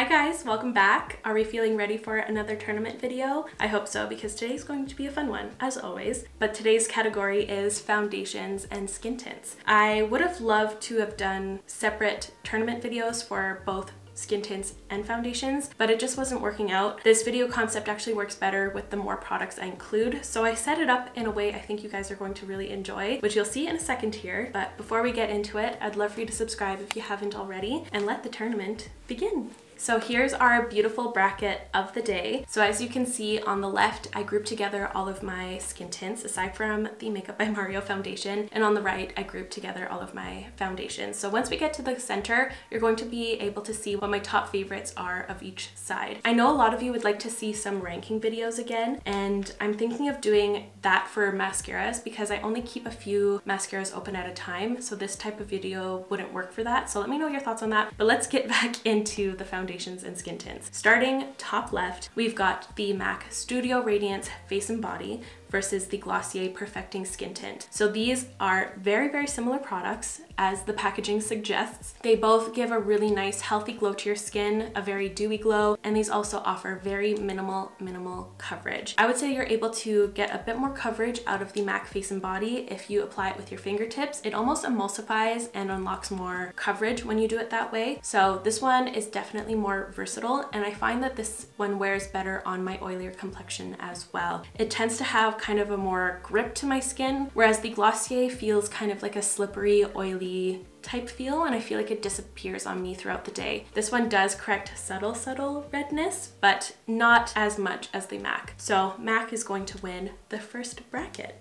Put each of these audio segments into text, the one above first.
Hi guys, welcome back. Are we feeling ready for another tournament video? I hope so because today's going to be a fun one, as always. But today's category is foundations and skin tints. I would have loved to have done separate tournament videos for both skin tints and foundations, but it just wasn't working out. This video concept actually works better with the more products I include, so I set it up in a way I think you guys are going to really enjoy, which you'll see in a second here. But before we get into it, I'd love for you to subscribe if you haven't already, and let the tournament begin. So here's our beautiful bracket of the day. So as you can see on the left, I grouped together all of my skin tints aside from the Makeup by Mario foundation. And on the right, I grouped together all of my foundations. So once we get to the center, you're going to be able to see what my top favorites are of each side. I know a lot of you would like to see some ranking videos again, and I'm thinking of doing that for mascaras because I only keep a few mascaras open at a time. So this type of video wouldn't work for that. So let me know your thoughts on that. But let's get back into the foundation foundations and skin tints. Starting top left, we've got the MAC Studio Radiance Face and Body versus the Glossier Perfecting Skin Tint. So these are very, very similar products as the packaging suggests. They both give a really nice healthy glow to your skin, a very dewy glow, and these also offer very minimal, minimal coverage. I would say you're able to get a bit more coverage out of the MAC Face and Body if you apply it with your fingertips. It almost emulsifies and unlocks more coverage when you do it that way. So this one is definitely more versatile and I find that this one wears better on my oilier complexion as well. It tends to have kind of a more grip to my skin, whereas the Glossier feels kind of like a slippery, oily type feel and I feel like it disappears on me throughout the day. This one does correct subtle, subtle redness, but not as much as the MAC. So MAC is going to win the first bracket.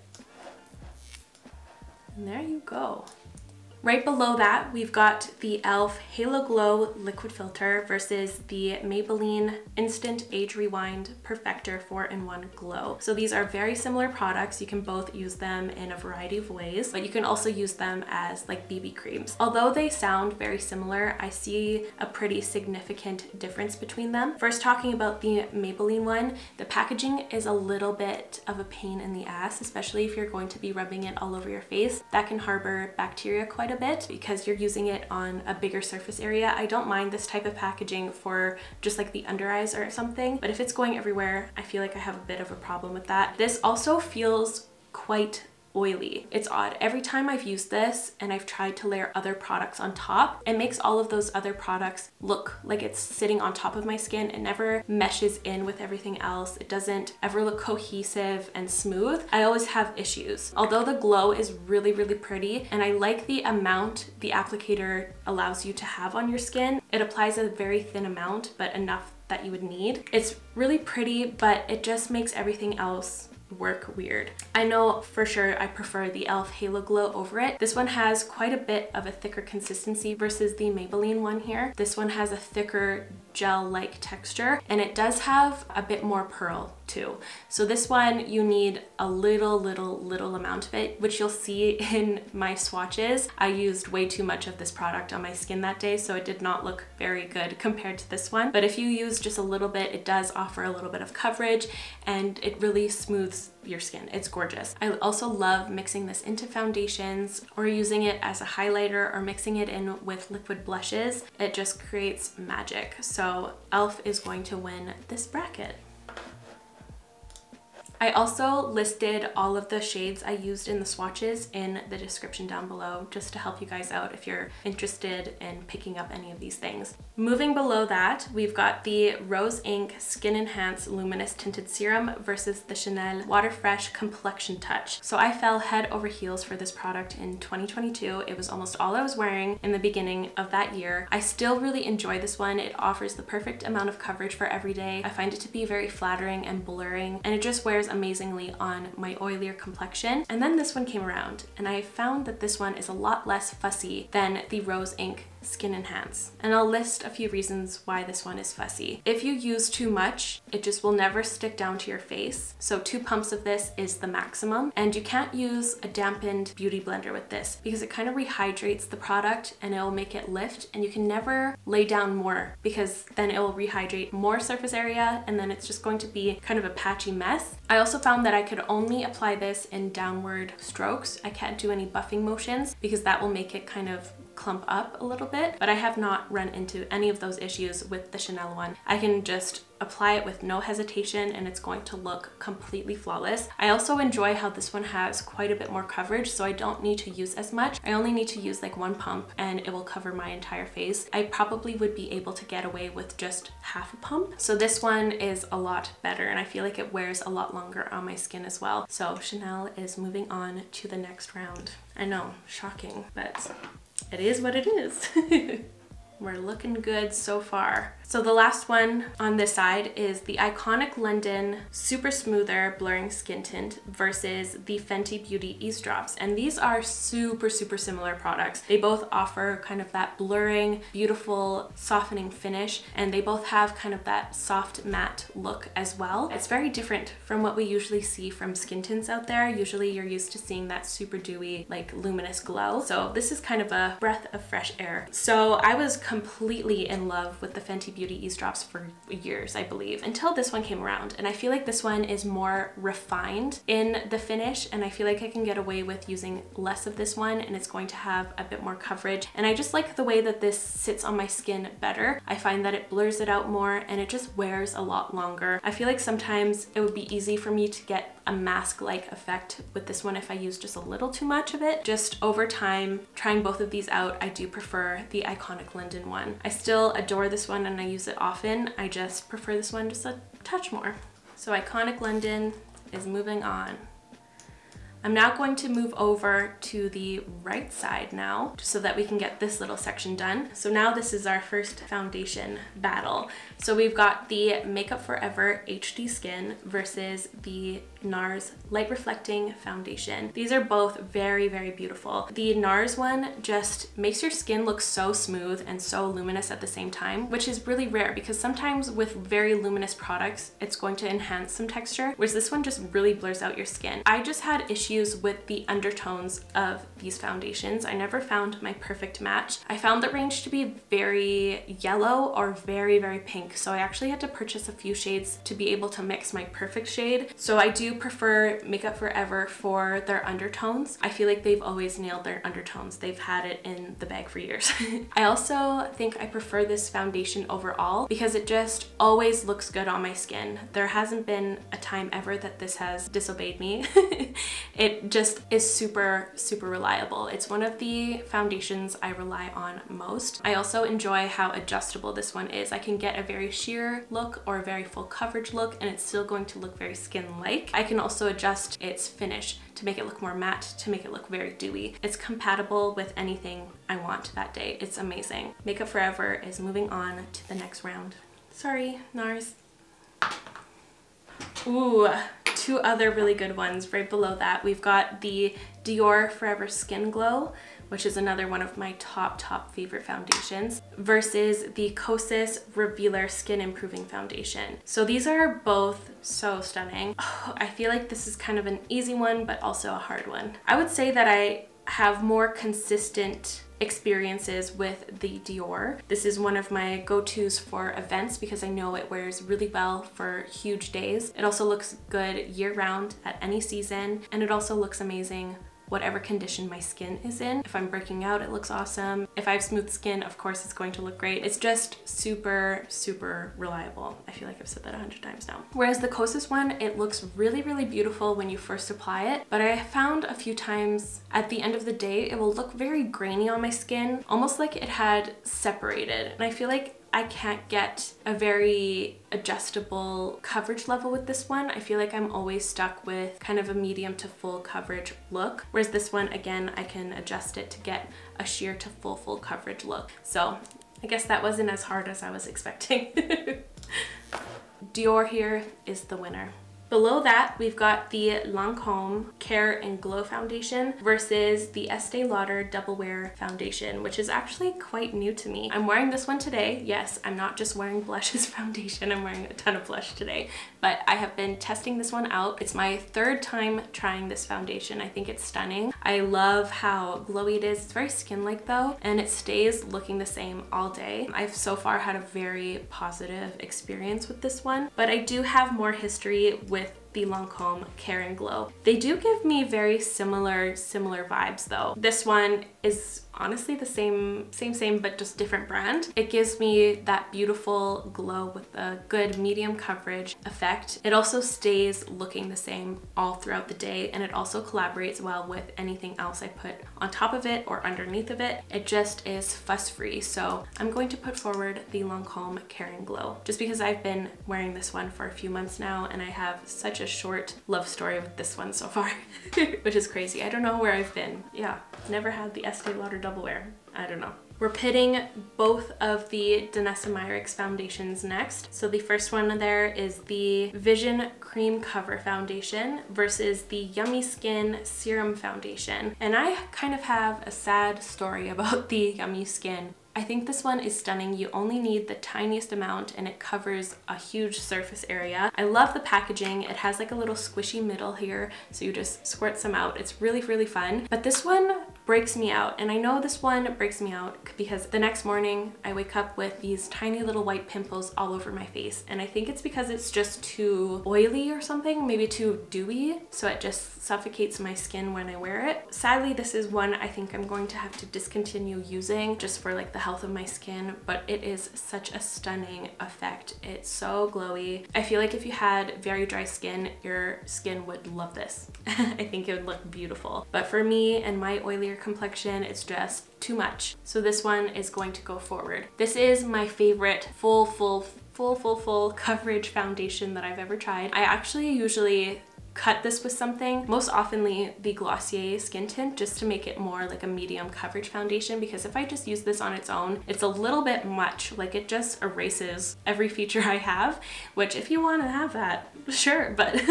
And there you go. Right below that, we've got the e.l.f. Halo Glow Liquid Filter versus the Maybelline Instant Age Rewind Perfector 4-in-1 Glow. So these are very similar products. You can both use them in a variety of ways, but you can also use them as like BB creams. Although they sound very similar, I see a pretty significant difference between them. First talking about the Maybelline one, the packaging is a little bit of a pain in the ass, especially if you're going to be rubbing it all over your face. That can harbor bacteria quite quite a bit because you're using it on a bigger surface area. I don't mind this type of packaging for just like the under eyes or something, but if it's going everywhere, I feel like I have a bit of a problem with that. This also feels quite oily. It's odd. Every time I've used this and I've tried to layer other products on top, it makes all of those other products look like it's sitting on top of my skin. It never meshes in with everything else. It doesn't ever look cohesive and smooth. I always have issues. Although the glow is really, really pretty and I like the amount the applicator allows you to have on your skin, it applies a very thin amount, but enough that you would need. It's really pretty, but it just makes everything else work weird. I know for sure I prefer the e.l.f. Halo Glow over it. This one has quite a bit of a thicker consistency versus the Maybelline one here. This one has a thicker gel-like texture and it does have a bit more pearl too. So this one you need a little, little, little amount of it, which you'll see in my swatches. I used way too much of this product on my skin that day, so it did not look very good compared to this one. But if you use just a little bit, it does offer a little bit of coverage and it really smooths your skin. It's gorgeous. I also love mixing this into foundations or using it as a highlighter or mixing it in with liquid blushes. It just creates magic. So e.l.f. is going to win this bracket. I also listed all of the shades I used in the swatches in the description down below just to help you guys out if you're interested in picking up any of these things. Moving below that, we've got the Rose Inc Skin Enhance Luminous Tinted Serum versus the Chanel Water Fresh Complexion Touch. So I fell head over heels for this product in 2022. It was almost all I was wearing in the beginning of that year. I still really enjoy this one. It offers the perfect amount of coverage for every day. I find it to be very flattering and blurring and it just wears amazingly on my oilier complexion. And then this one came around and I found that this one is a lot less fussy than the Rose Inc Skin Enhance. And I'll list a few reasons why this one is fussy. If you use too much, it just will never stick down to your face. So two pumps of this is the maximum. And you can't use a dampened beauty blender with this because it kind of rehydrates the product and it will make it lift and you can never lay down more because then it will rehydrate more surface area and then it's just going to be kind of a patchy mess. I also found that I could only apply this in downward strokes. I can't do any buffing motions because that will make it kind of clump up a little bit, but I have not run into any of those issues with the Chanel one. I can just apply it with no hesitation and it's going to look completely flawless. I also enjoy how this one has quite a bit more coverage so I don't need to use as much. I only need to use like one pump and it will cover my entire face. I probably would be able to get away with just half a pump. So this one is a lot better and I feel like it wears a lot longer on my skin as well. So Chanel is moving on to the next round. I know, shocking, but it is what it is. We're looking good so far. So the last one on this side is the iconic London Super Smoother Blurring Skin Tint versus the Fenty Beauty Eaze Drops. And these are super, super similar products. They both offer kind of that blurring, beautiful, softening finish, and they both have kind of that soft matte look as well. It's very different from what we usually see from skin tints out there. Usually you're used to seeing that super dewy, like luminous glow. So this is kind of a breath of fresh air. So I was completely in love with the Fenty Beauty Eaze Drops for years, I believe, until this one came around. And I feel like this one is more refined in the finish and I feel like I can get away with using less of this one and it's going to have a bit more coverage. And I just like the way that this sits on my skin better. I find that it blurs it out more and it just wears a lot longer. I feel like sometimes it would be easy for me to get a mask-like effect with this one if I use just a little too much of it. Just over time, trying both of these out, I do prefer the Iconic London one. I still adore this one and I use it often. I just prefer this one just a touch more. So Iconic London is moving on. I'm now going to move over to the right side now so that we can get this little section done. So now this is our first foundation battle. So we've got the Makeup Forever HD Skin versus the NARS Light Reflecting Foundation. These are both very, very beautiful. The NARS one just makes your skin look so smooth and so luminous at the same time, which is really rare because sometimes with very luminous products, it's going to enhance some texture, whereas this one just really blurs out your skin. I just had issues with the undertones of these foundations. I never found my perfect match. I found the range to be very yellow or very, very pink. So I actually had to purchase a few shades to be able to mix my perfect shade. So I do prefer Makeup Forever for their undertones. I feel like they've always nailed their undertones. They've had it in the bag for years. I also think I prefer this foundation overall because it just always looks good on my skin. There hasn't been a time ever that this has disobeyed me. it just is super, super reliable. It's one of the foundations I rely on most. I also enjoy how adjustable this one is. I can get a very sheer look or a very full coverage look and it's still going to look very skin-like. I can also adjust its finish to make it look more matte, to make it look very dewy. It's compatible with anything I want that day. It's amazing. Makeup Forever is moving on to the next round. Sorry, NARS. Ooh, two other really good ones right below that. We've got the Dior Forever Skin Glow which is another one of my top, top favorite foundations, versus the Kosas Revealer Skin Improving Foundation. So these are both so stunning. Oh, I feel like this is kind of an easy one, but also a hard one. I would say that I have more consistent experiences with the Dior. This is one of my go-tos for events because I know it wears really well for huge days. It also looks good year-round at any season and it also looks amazing whatever condition my skin is in. If I'm breaking out, it looks awesome. If I have smooth skin, of course it's going to look great. It's just super, super reliable. I feel like I've said that a hundred times now. Whereas the Kosas one, it looks really, really beautiful when you first apply it, but I found a few times at the end of the day, it will look very grainy on my skin, almost like it had separated. And I feel like I can't get a very adjustable coverage level with this one. I feel like I'm always stuck with kind of a medium to full coverage look. Whereas this one, again, I can adjust it to get a sheer to full, full coverage look. So I guess that wasn't as hard as I was expecting. Dior here is the winner. Below that, we've got the Lancome Care and Glow Foundation versus the Estee Lauder Double Wear Foundation, which is actually quite new to me. I'm wearing this one today. Yes, I'm not just wearing blushes foundation, I'm wearing a ton of blush today, but I have been testing this one out. It's my third time trying this foundation. I think it's stunning. I love how glowy it is. It's very skin-like though, and it stays looking the same all day. I've so far had a very positive experience with this one, but I do have more history with the Lancome Care and Glow. They do give me very similar, similar vibes though. This one is honestly the same, same, same, but just different brand. It gives me that beautiful glow with a good medium coverage effect. It also stays looking the same all throughout the day and it also collaborates well with anything else I put on top of it or underneath of it. It just is fuss free. So I'm going to put forward the Lancome Care and Glow just because I've been wearing this one for a few months now and I have such a short love story with this one so far, which is crazy. I don't know where I've been. Yeah, never had the Estee Lauder Double Wear. I don't know. We're pitting both of the Danessa Myricks foundations next. So the first one there is the Vision Cream Cover Foundation versus the Yummy Skin Serum Foundation. And I kind of have a sad story about the Yummy Skin I think this one is stunning. You only need the tiniest amount and it covers a huge surface area. I love the packaging. It has like a little squishy middle here, so you just squirt some out. It's really, really fun. But this one breaks me out. And I know this one breaks me out because the next morning I wake up with these tiny little white pimples all over my face. And I think it's because it's just too oily or something, maybe too dewy. So it just suffocates my skin when I wear it. Sadly, this is one I think I'm going to have to discontinue using just for like the health of my skin, but it is such a stunning effect. It's so glowy. I feel like if you had very dry skin, your skin would love this. I think it would look beautiful. But for me and my oilier complexion, it's just too much. So this one is going to go forward. This is my favorite full, full, full, full, full coverage foundation that I've ever tried. I actually usually cut this with something, most oftenly the Glossier skin tint just to make it more like a medium coverage foundation because if I just use this on its own, it's a little bit much. Like it just erases every feature I have, which if you want to have that, sure, but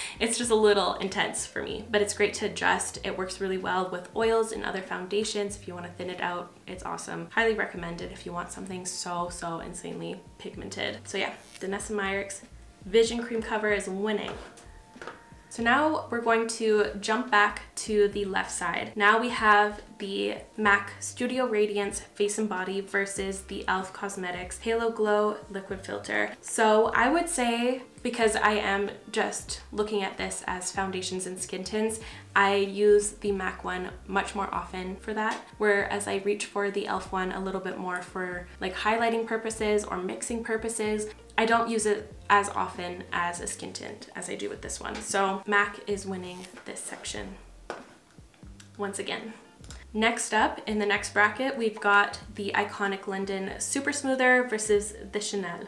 it's just a little intense for me. But it's great to adjust. It works really well with oils and other foundations. If you want to thin it out, it's awesome. Highly recommended if you want something so, so insanely pigmented. So yeah, Danessa Myricks Vision Cream Cover is winning. So now we're going to jump back to the left side. Now we have the MAC Studio Radiance Face and Body versus the e.l.f. Cosmetics Halo Glow Liquid Filter. So I would say, because I am just looking at this as foundations and skin tints, I use the MAC one much more often for that, whereas I reach for the e.l.f. one a little bit more for like highlighting purposes or mixing purposes. I don't use it as often as a skin tint as I do with this one. So MAC is winning this section once again. Next up, in the next bracket, we've got the Iconic London Super Smoother versus the Chanel.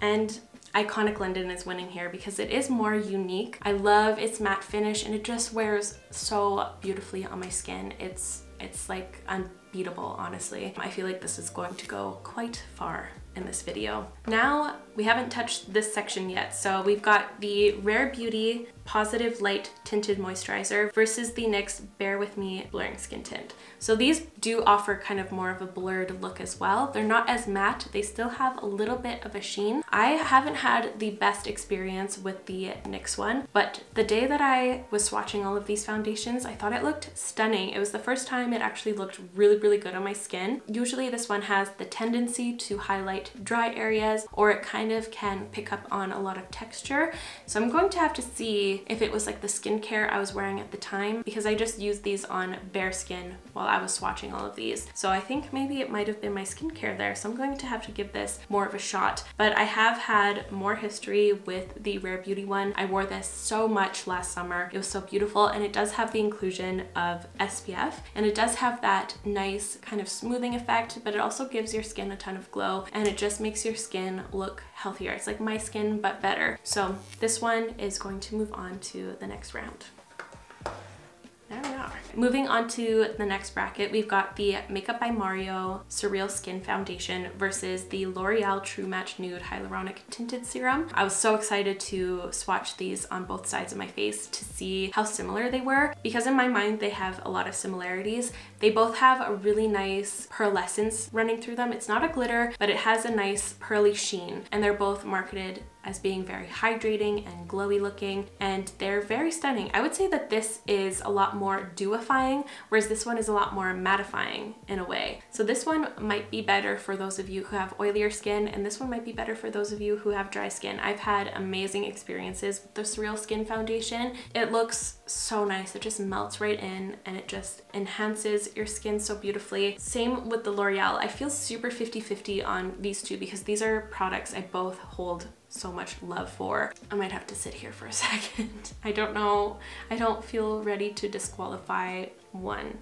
And Iconic London is winning here because it is more unique. I love its matte finish and it just wears so beautifully on my skin. It's, it's like unbeatable, honestly. I feel like this is going to go quite far in this video. Now, we haven't touched this section yet, so we've got the Rare Beauty Positive Light Tinted Moisturizer versus the NYX Bare With Me Blurring Skin Tint. So these do offer kind of more of a blurred look as well. They're not as matte, they still have a little bit of a sheen. I haven't had the best experience with the NYX one, but the day that I was swatching all of these foundations, I thought it looked stunning. It was the first time it actually looked really, really good on my skin. Usually this one has the tendency to highlight dry areas or it kind of can pick up on a lot of texture. So I'm going to have to see if it was like the skincare I was wearing at the time because I just used these on bare skin while I was swatching all of these. So I think maybe it might have been my skincare there. So I'm going to have to give this more of a shot. But I have had more history with the Rare Beauty one. I wore this so much last summer. It was so beautiful and it does have the inclusion of SPF and it does have that nice kind of smoothing effect, but it also gives your skin a ton of glow and it just makes your skin look healthier. It's like my skin, but better. So this one is going to move on to the next round. There we are. Moving on to the next bracket, we've got the Makeup by Mario Surreal Skin Foundation versus the L'Oreal True Match Nude Hyaluronic Tinted Serum. I was so excited to swatch these on both sides of my face to see how similar they were because in my mind they have a lot of similarities. They both have a really nice pearlescence running through them. It's not a glitter, but it has a nice pearly sheen and they're both marketed as being very hydrating and glowy looking, and they're very stunning. I would say that this is a lot more dewifying, whereas this one is a lot more mattifying in a way. So this one might be better for those of you who have oilier skin, and this one might be better for those of you who have dry skin. I've had amazing experiences with the Surreal Skin Foundation. It looks so nice. It just melts right in and it just enhances your skin so beautifully. Same with the L'Oreal. I feel super 50-50 on these two because these are products I both hold so much love for. I might have to sit here for a second. I don't know. I don't feel ready to disqualify one.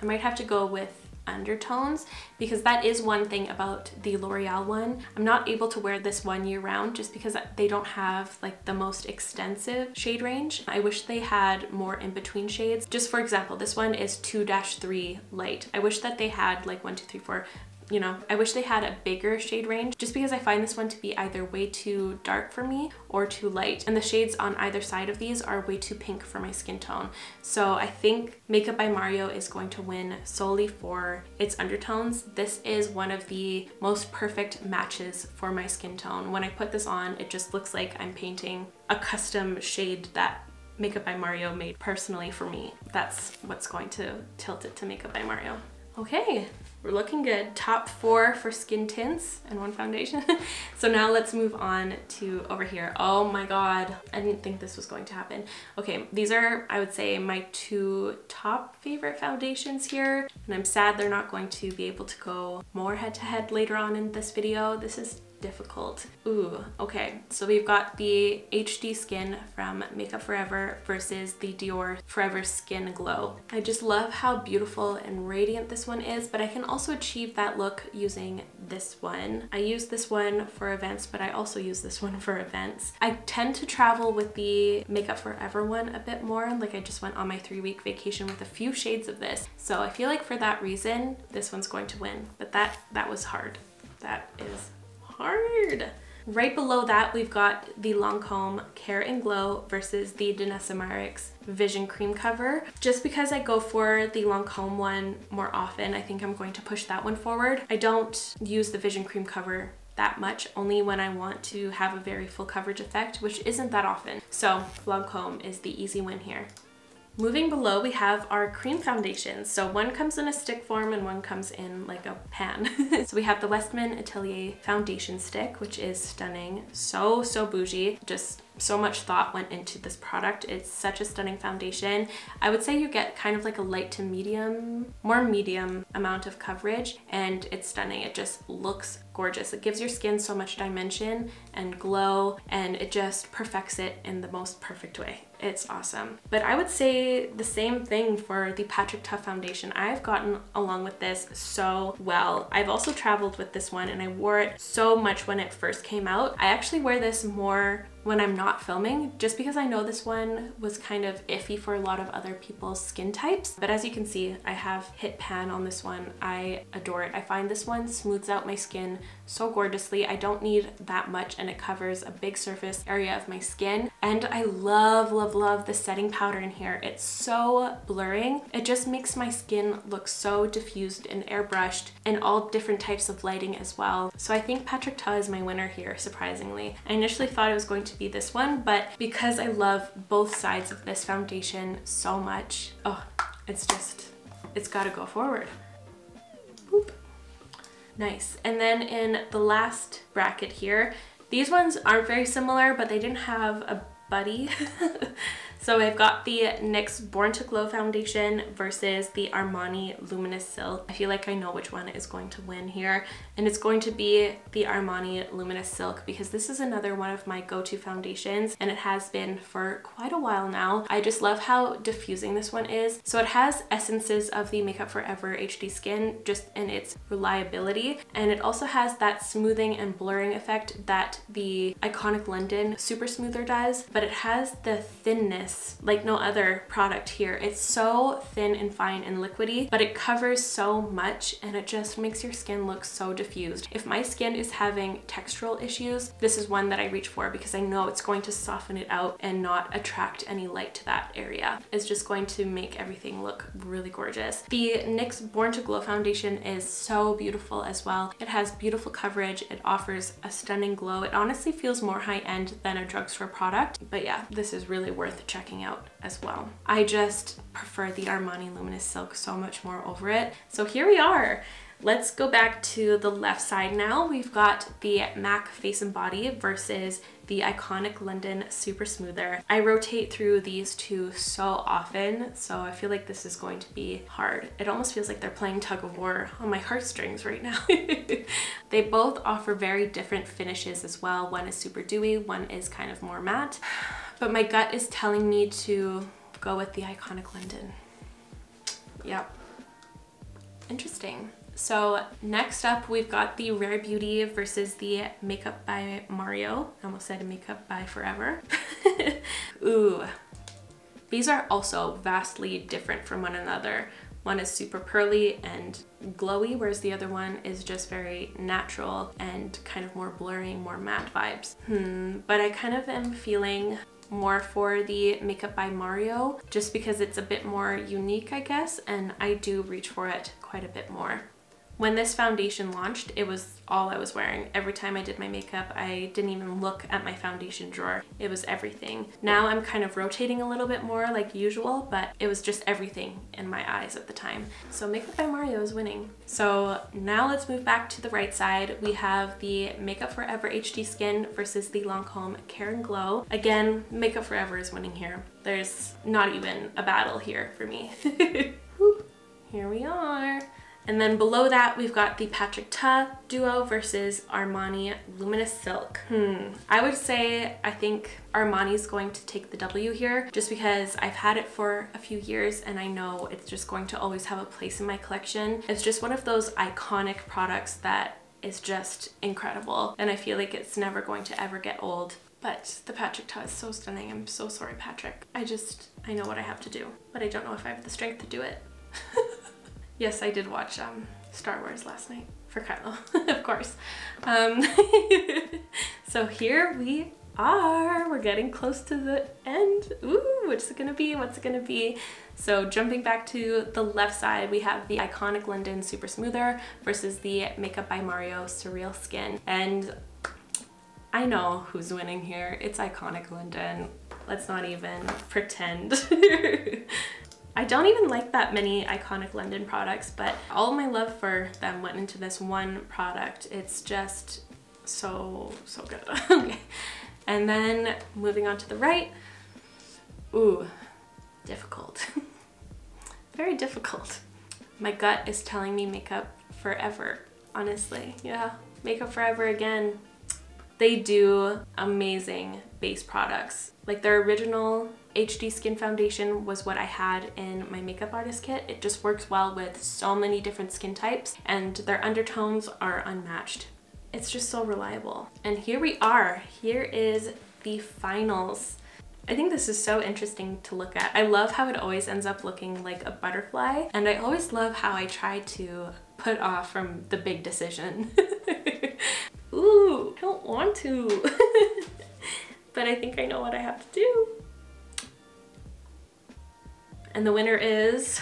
I might have to go with undertones because that is one thing about the L'Oreal one. I'm not able to wear this one year round just because they don't have like the most extensive shade range. I wish they had more in between shades. Just for example, this one is 2-3 light. I wish that they had like 1, 2, 3, 4, you know, I wish they had a bigger shade range just because I find this one to be either way too dark for me or too light. And the shades on either side of these are way too pink for my skin tone. So I think Makeup by Mario is going to win solely for its undertones. This is one of the most perfect matches for my skin tone. When I put this on, it just looks like I'm painting a custom shade that Makeup by Mario made personally for me. That's what's going to tilt it to Makeup by Mario. Okay, we're looking good. Top four for skin tints and one foundation. so now let's move on to over here. Oh my God, I didn't think this was going to happen. Okay, these are, I would say, my two top favorite foundations here. And I'm sad they're not going to be able to go more head to head later on in this video. This is difficult. Ooh, okay. So we've got the HD Skin from Makeup Forever versus the Dior Forever Skin Glow. I just love how beautiful and radiant this one is, but I can also achieve that look using this one. I use this one for events, but I also use this one for events. I tend to travel with the Makeup Forever one a bit more. Like I just went on my three week vacation with a few shades of this. So I feel like for that reason, this one's going to win, but that, that was hard. That is hard. Right below that, we've got the Lancome Care and Glow versus the Danessa Myricks Vision Cream Cover. Just because I go for the Lancome one more often, I think I'm going to push that one forward. I don't use the Vision Cream Cover that much, only when I want to have a very full coverage effect, which isn't that often. So Lancome is the easy win here. Moving below, we have our cream foundations. So one comes in a stick form and one comes in like a pan. so we have the Westman Atelier foundation stick, which is stunning. So, so bougie. Just so much thought went into this product. It's such a stunning foundation. I would say you get kind of like a light to medium, more medium amount of coverage and it's stunning. It just looks gorgeous. It gives your skin so much dimension and glow and it just perfects it in the most perfect way. It's awesome. But I would say the same thing for the Patrick Ta foundation. I've gotten along with this so well. I've also traveled with this one and I wore it so much when it first came out. I actually wear this more when I'm not filming, just because I know this one was kind of iffy for a lot of other people's skin types. But as you can see, I have hit pan on this one. I adore it. I find this one smooths out my skin so gorgeously. I don't need that much and it covers a big surface area of my skin. And I love, love, love the setting powder in here. It's so blurring. It just makes my skin look so diffused and airbrushed and all different types of lighting as well. So I think Patrick Ta is my winner here, surprisingly. I initially thought it was going to be this one, but because I love both sides of this foundation so much, oh, it's just, it's gotta go forward. Boop. Nice. And then in the last bracket here, these ones aren't very similar, but they didn't have a buddy. So I've got the NYX Born to Glow foundation versus the Armani Luminous Silk. I feel like I know which one is going to win here and it's going to be the Armani Luminous Silk because this is another one of my go-to foundations and it has been for quite a while now. I just love how diffusing this one is. So it has essences of the Makeup Forever HD Skin just in its reliability and it also has that smoothing and blurring effect that the Iconic London Super Smoother does but it has the thinness like no other product here. It's so thin and fine and liquidy, but it covers so much and it just makes your skin look so diffused. If my skin is having textural issues, this is one that I reach for because I know it's going to soften it out and not attract any light to that area. It's just going to make everything look really gorgeous. The NYX Born to Glow foundation is so beautiful as well. It has beautiful coverage. It offers a stunning glow. It honestly feels more high end than a drugstore product. But yeah, this is really worth checking out as well. I just prefer the Armani Luminous Silk so much more over it. So here we are. Let's go back to the left side now. We've got the MAC Face and Body versus the iconic London Super Smoother. I rotate through these two so often, so I feel like this is going to be hard. It almost feels like they're playing tug of war on my heartstrings right now. they both offer very different finishes as well. One is super dewy, one is kind of more matte, but my gut is telling me to go with the iconic London. Yep. Interesting. So next up, we've got the Rare Beauty versus the Makeup by Mario. I almost said Makeup by Forever. Ooh. These are also vastly different from one another. One is super pearly and glowy, whereas the other one is just very natural and kind of more blurring, more matte vibes. Hmm, but I kind of am feeling more for the Makeup by Mario just because it's a bit more unique, I guess, and I do reach for it quite a bit more. When this foundation launched, it was all I was wearing. Every time I did my makeup, I didn't even look at my foundation drawer. It was everything. Now I'm kind of rotating a little bit more like usual, but it was just everything in my eyes at the time. So Makeup by Mario is winning. So now let's move back to the right side. We have the Makeup Forever HD Skin versus the Lancome Care and Glow. Again, Makeup Forever is winning here. There's not even a battle here for me. here we are. And then below that, we've got the Patrick Ta duo versus Armani Luminous Silk. Hmm, I would say I think Armani's going to take the W here just because I've had it for a few years and I know it's just going to always have a place in my collection. It's just one of those iconic products that is just incredible and I feel like it's never going to ever get old. But the Patrick Ta is so stunning. I'm so sorry, Patrick. I just, I know what I have to do, but I don't know if I have the strength to do it. Yes, I did watch um, Star Wars last night for Kylo, of course. Um, so here we are. We're getting close to the end. Ooh, what's it gonna be? What's it gonna be? So jumping back to the left side, we have the iconic London Super Smoother versus the Makeup by Mario Surreal Skin. And I know who's winning here. It's iconic London. Let's not even pretend. I don't even like that many iconic London products, but all my love for them went into this one product. It's just so, so good. okay. And then moving on to the right, ooh, difficult. Very difficult. My gut is telling me makeup forever, honestly. Yeah, makeup forever again. They do amazing base products. Like their original HD Skin Foundation was what I had in my makeup artist kit. It just works well with so many different skin types and their undertones are unmatched. It's just so reliable. And here we are. Here is the finals. I think this is so interesting to look at. I love how it always ends up looking like a butterfly and I always love how I try to put off from the big decision. Ooh, I don't want to. but I think I know what I have to do. And the winner is,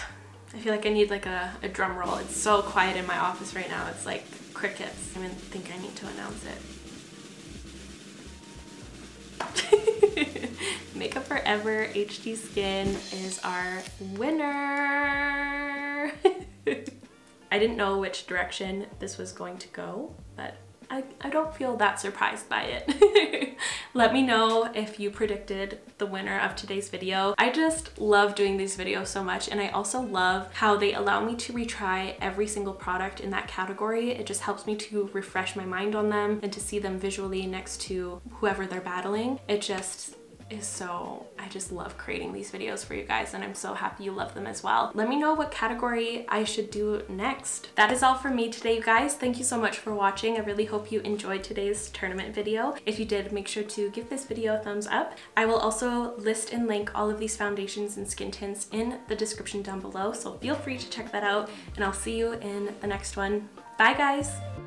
I feel like I need like a, a drum roll. It's so quiet in my office right now. It's like crickets. I mean, think I need to announce it. Makeup Forever HD Skin is our winner. I didn't know which direction this was going to go, but I, I don't feel that surprised by it. Let me know if you predicted the winner of today's video. I just love doing these videos so much and I also love how they allow me to retry every single product in that category. It just helps me to refresh my mind on them and to see them visually next to whoever they're battling. It just is so, I just love creating these videos for you guys and I'm so happy you love them as well. Let me know what category I should do next. That is all for me today, you guys. Thank you so much for watching. I really hope you enjoyed today's tournament video. If you did, make sure to give this video a thumbs up. I will also list and link all of these foundations and skin tints in the description down below, so feel free to check that out and I'll see you in the next one. Bye guys!